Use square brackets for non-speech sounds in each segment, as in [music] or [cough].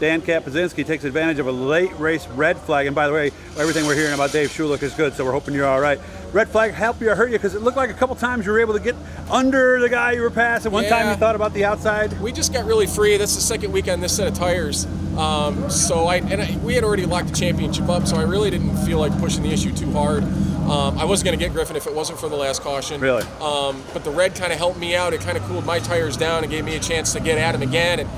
Dan Kapuscinski takes advantage of a late race red flag. And by the way, everything we're hearing about Dave Schulich is good, so we're hoping you're all right. Red flag help you or hurt you? Because it looked like a couple times you were able to get under the guy you were passing. One time you thought about the outside. We just got really free. That's the second weekend this set of tires. Um, so I and I, we had already locked the championship up, so I really didn't feel like pushing the issue too hard. Um, I wasn't going to get Griffin if it wasn't for the last caution. Really? Um, but the red kind of helped me out. It kind of cooled my tires down and gave me a chance to get at him again. And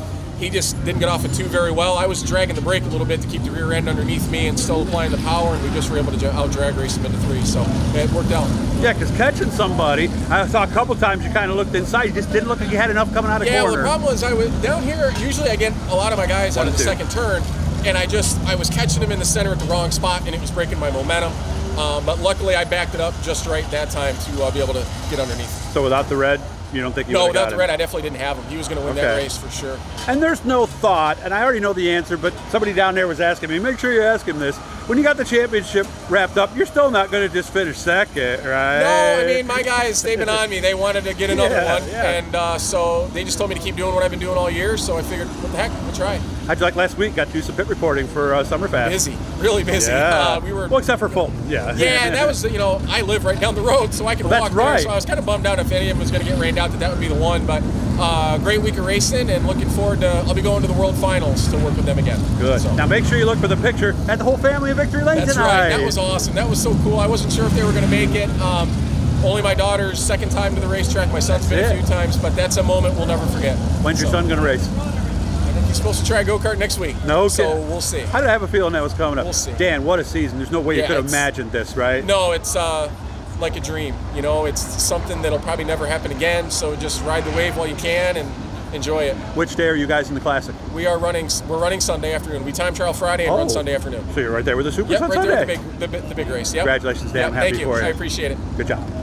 he just didn't get off at two very well. I was dragging the brake a little bit to keep the rear end underneath me and still applying the power, and we just were able to out drag race him into three. So it worked out. Yeah, because catching somebody, I saw a couple times you kind of looked inside. You just didn't look like you had enough coming out of Yeah, well, corner. the problem was I was down here. Usually, I get a lot of my guys One out of the two. second turn, and I just I was catching them in the center at the wrong spot, and it was breaking my momentum. Um, but luckily, I backed it up just right that time to uh, be able to get underneath. so without the red, you don't think you No, without the red, I definitely didn't have him. He was going to win that race for sure. And there's no thought, and I already know the answer, but somebody down there was asking me, make sure you ask him this. When you got the championship wrapped up, you're still not going to just finish second, right? No, I mean my guys, they've been on me. They wanted to get [laughs] another Yeah, one, yeah. and uh, so they just told me to keep doing what I've been doing all year. So I figured, what the heck, we'll try. How'd you like last week? Got to do some pit reporting for uh, Summerfest. Busy, really busy. Yeah. Uh, we were well, except for Fulton. Yeah. Yeah, and that [laughs] was you know I live right down the road, so I can Well, walk that's there. right. So I was kind of bummed out if any of them was going to get rained out that that would be the one. But uh, great week of racing, and looking forward to. I'll be going to the World Finals to work with them again. Good. So, Now make sure you look for the picture at the whole family of Victory Lane that's tonight. right. That was awesome. That was so cool. I wasn't sure if they were going to make it. Um, only my daughter's second time to the racetrack. My son's been a few times, but that's a moment we'll never forget. When's your So, son going to race? I think he's supposed to try go kart next week. No So kidding. we'll see. How did I have a feeling that was coming up? We'll see. Dan, what a season. There's no way you could have imagined this, right? No, it's uh, like a dream. You know, it's something that'll probably never happen again. So just ride the wave while you can and enjoy it. Which day are you guys in the Classic? We are running. We're running Sunday afternoon. We time trial Friday and Oh. run Sunday afternoon. So you're right there with the Supers Yep, right Sunday. there the big, the, the big race. Yep. Congratulations, Dan. Yep, I'm happy thank you. for you. I appreciate it. Good job.